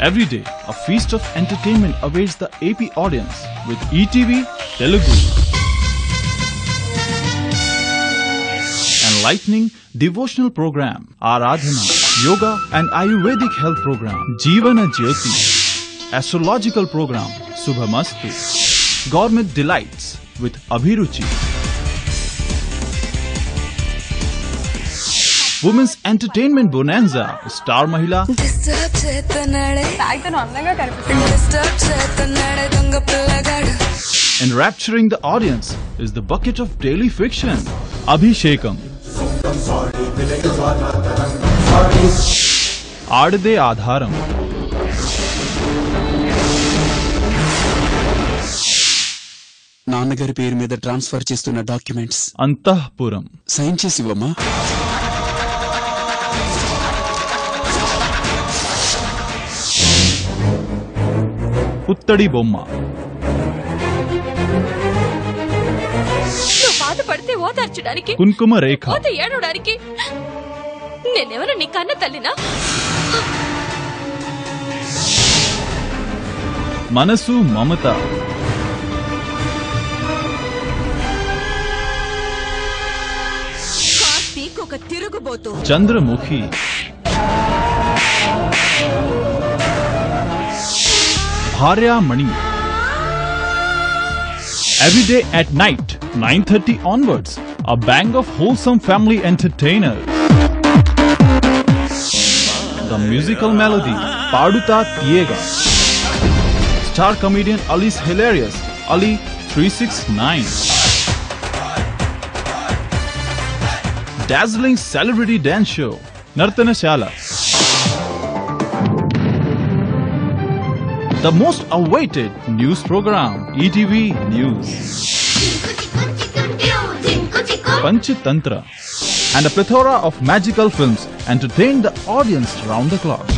Every day, a feast of entertainment awaits the AP audience with ETV Telugu. Enlightening devotional program, Aradhana, Yoga and Ayurvedic health program, Jeevana Jyoti, astrological program, Subhamastu, Gourmet Delights with Abhiruchi. కనిపిస్తుంది disturb చేస్తున్నాడే దొంగ పిల్లగాడు enrapturing the audience is the bucket of daily fiction, Abhishekam. Adade Adharam. నాన్నగారి పేరు మీద transfer చేస్తున్న documents Antahpuram. Sign చేసి ఇవ్వమ్మా పుత్తడి బొమ్మ. కుంకుమ రేఖ. నీ కన్న తల్లినా? మనసు మమత. ఒక తిరుగుబోతు. Chandramukhi. Bharya Mani. Every day at night, 9.30 onwards, a bang of wholesome family entertainers. The musical melody, Padutha Theeyaga. Star comedian Ali's hilarious, Ali 369. dazzling celebrity dance show, Nartana The most awaited news program, ETV News. Panchatantra. And a plethora of magical films entertain the audience round the clock.